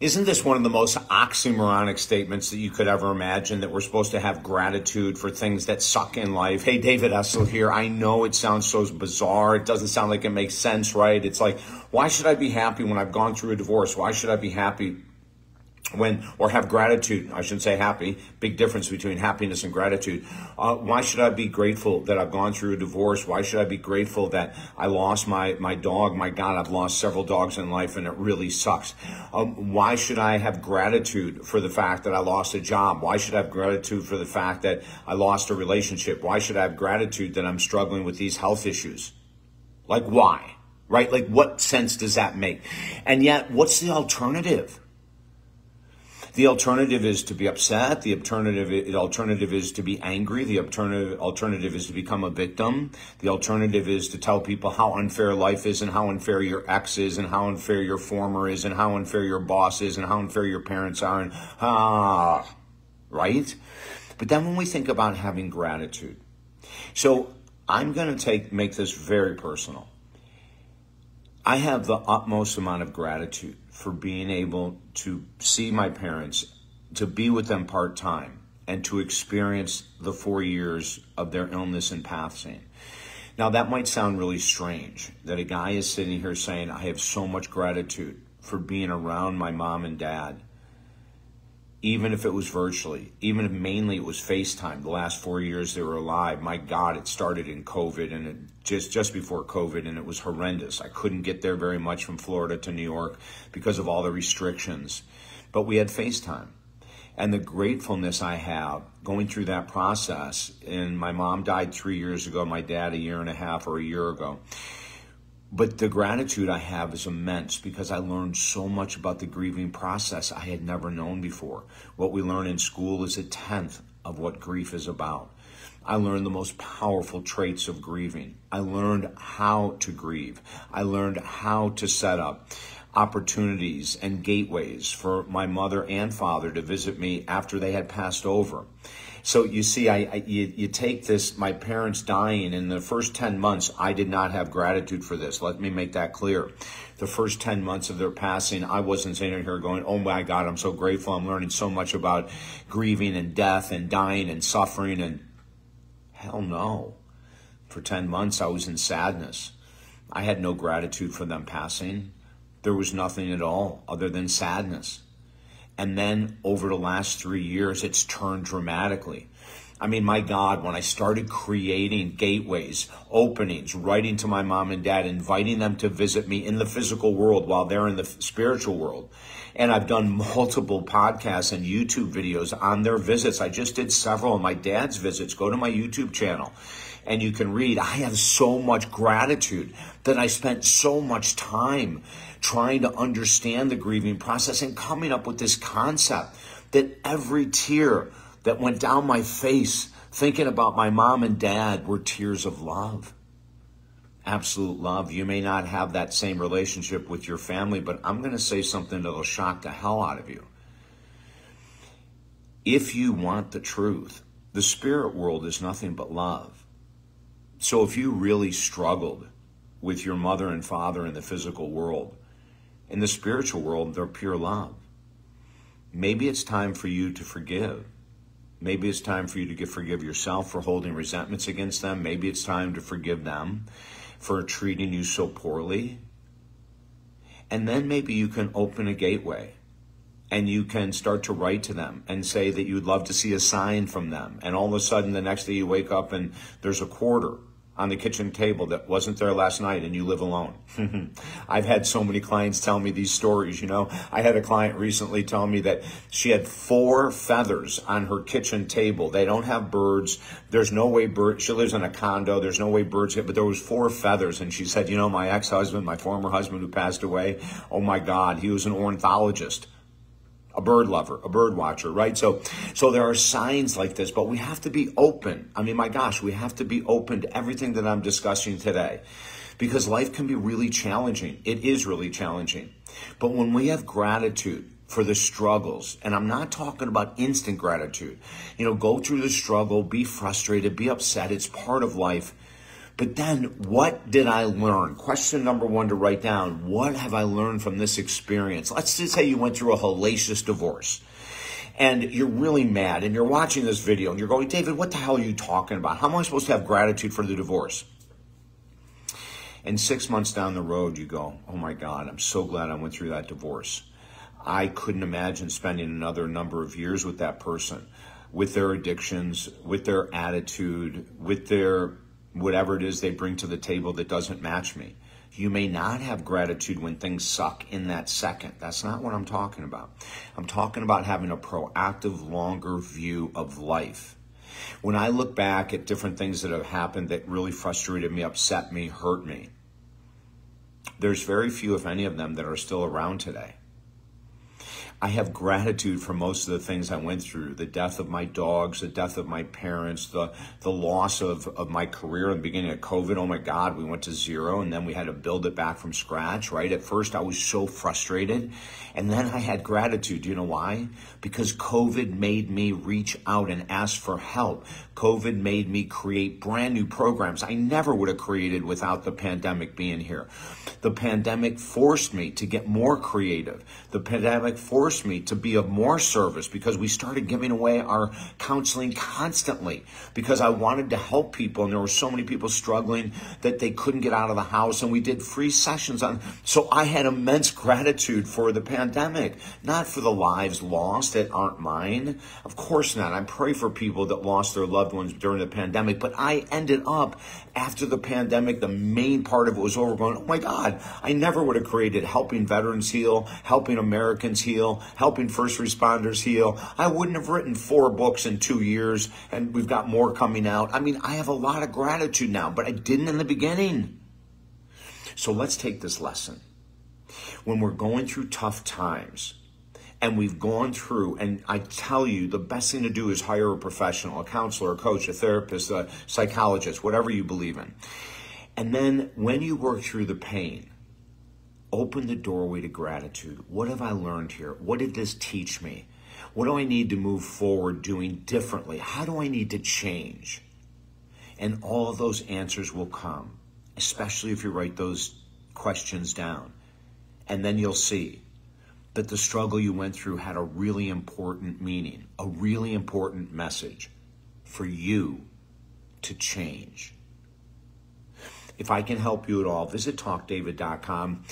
Isn't this one of the most oxymoronic statements that you could ever imagine that we're supposed to have gratitude for things that suck in life? Hey, David Essel here. I know it sounds so bizarre. It doesn't sound like it makes sense, right? It's like, why should I be happy when I've gone through a divorce? Why should I be happy when or have gratitude i shouldn't say happy big difference between happiness and gratitude. Uh, why should i be grateful that i've gone through a divorce? Why should i be grateful that i lost my my dog? My god i've lost several dogs in life and it really sucks. Um, why should i have gratitude for the fact that i lost a job? Why should i have gratitude for the fact that i lost a relationship? Why should i have gratitude that i'm struggling with these health issues? Like why? Right? Like what sense does that make? And yet what's the alternative the alternative is to be upset. The alternative, the alternative is to be angry. The alternative, alternative is to become a victim. The alternative is to tell people how unfair life is and how unfair your ex is and how unfair your former is and how unfair your boss is and how unfair your parents are and ah, right? But then when we think about having gratitude, so I'm going to take, make this very personal. I have the utmost amount of gratitude for being able to see my parents, to be with them part time, and to experience the four years of their illness and passing. Now, that might sound really strange that a guy is sitting here saying, I have so much gratitude for being around my mom and dad even if it was virtually, even if mainly it was FaceTime, the last four years they were alive, my God, it started in COVID and it just, just before COVID and it was horrendous. I couldn't get there very much from Florida to New York because of all the restrictions. But we had FaceTime. And the gratefulness I have going through that process, and my mom died three years ago, my dad a year and a half or a year ago but the gratitude I have is immense because I learned so much about the grieving process I had never known before. What we learn in school is a tenth of what grief is about. I learned the most powerful traits of grieving. I learned how to grieve. I learned how to set up opportunities and gateways for my mother and father to visit me after they had passed over. So you see, I, I you, you, take this, my parents dying in the first 10 months, I did not have gratitude for this. Let me make that clear. The first 10 months of their passing, I wasn't sitting here going, oh my God, I'm so grateful. I'm learning so much about grieving and death and dying and suffering and hell no. For 10 months, I was in sadness. I had no gratitude for them passing. There was nothing at all other than sadness. And then over the last three years, it's turned dramatically. I mean, my God, when I started creating gateways, openings, writing to my mom and dad, inviting them to visit me in the physical world while they're in the spiritual world. And I've done multiple podcasts and YouTube videos on their visits. I just did several of my dad's visits. Go to my YouTube channel and you can read. I have so much gratitude that I spent so much time trying to understand the grieving process and coming up with this concept that every tear that went down my face thinking about my mom and dad were tears of love. Absolute love. You may not have that same relationship with your family, but I'm going to say something that'll shock the hell out of you. If you want the truth, the spirit world is nothing but love. So if you really struggled with your mother and father in the physical world, in the spiritual world, they're pure love. Maybe it's time for you to forgive. Maybe it's time for you to forgive yourself for holding resentments against them. Maybe it's time to forgive them for treating you so poorly. And then maybe you can open a gateway and you can start to write to them and say that you'd love to see a sign from them. And all of a sudden, the next day you wake up and there's a quarter on the kitchen table that wasn't there last night and you live alone. I've had so many clients tell me these stories, you know. I had a client recently tell me that she had four feathers on her kitchen table. They don't have birds. There's no way birds, she lives in a condo. There's no way birds get, but there was four feathers. And she said, you know, my ex-husband, my former husband who passed away, oh my God, he was an ornithologist a bird lover, a bird watcher, right? So, so there are signs like this, but we have to be open. I mean, my gosh, we have to be open to everything that I'm discussing today because life can be really challenging. It is really challenging. But when we have gratitude for the struggles, and I'm not talking about instant gratitude, you know, go through the struggle, be frustrated, be upset. It's part of life. But then, what did I learn? Question number one to write down What have I learned from this experience? Let's just say you went through a hellacious divorce and you're really mad and you're watching this video and you're going, David, what the hell are you talking about? How am I supposed to have gratitude for the divorce? And six months down the road, you go, oh my God, I'm so glad I went through that divorce. I couldn't imagine spending another number of years with that person, with their addictions, with their attitude, with their whatever it is they bring to the table that doesn't match me. You may not have gratitude when things suck in that second. That's not what I'm talking about. I'm talking about having a proactive, longer view of life. When I look back at different things that have happened that really frustrated me, upset me, hurt me, there's very few, if any of them, that are still around today. I have gratitude for most of the things I went through the death of my dogs, the death of my parents, the, the loss of, of my career in the beginning of COVID. Oh my God, we went to zero and then we had to build it back from scratch, right? At first, I was so frustrated. And then I had gratitude. Do you know why? Because COVID made me reach out and ask for help. COVID made me create brand new programs I never would have created without the pandemic being here. The pandemic forced me to get more creative. The pandemic forced me to be of more service because we started giving away our counseling constantly because I wanted to help people and there were so many people struggling that they couldn't get out of the house and we did free sessions on. So I had immense gratitude for the pandemic, not for the lives lost that aren't mine. Of course not. I pray for people that lost their loved ones during the pandemic, but I ended up after the pandemic, the main part of it was over going, oh my God, I never would have created helping veterans heal, helping Americans heal, helping first responders heal. I wouldn't have written four books in two years and we've got more coming out. I mean, I have a lot of gratitude now, but I didn't in the beginning. So let's take this lesson. When we're going through tough times, and we've gone through and i tell you the best thing to do is hire a professional a counselor a coach a therapist a psychologist whatever you believe in and then when you work through the pain open the doorway to gratitude. What have i learned here? What did this teach me? What do i need to move forward doing differently? How do i need to change? And all those answers will come especially if you write those questions down. And then you'll see that the struggle you went through had a really important meaning, a really important message for you to change. If I can help you at all, visit talkdavid.com.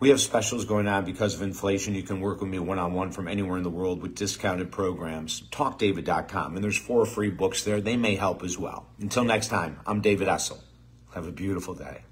We have specials going on because of inflation. You can work with me one on one from anywhere in the world with discounted programs. Talkdavid.com. And there's four free books there. They may help as well. Until next time, I'm David Essel. Have a beautiful day.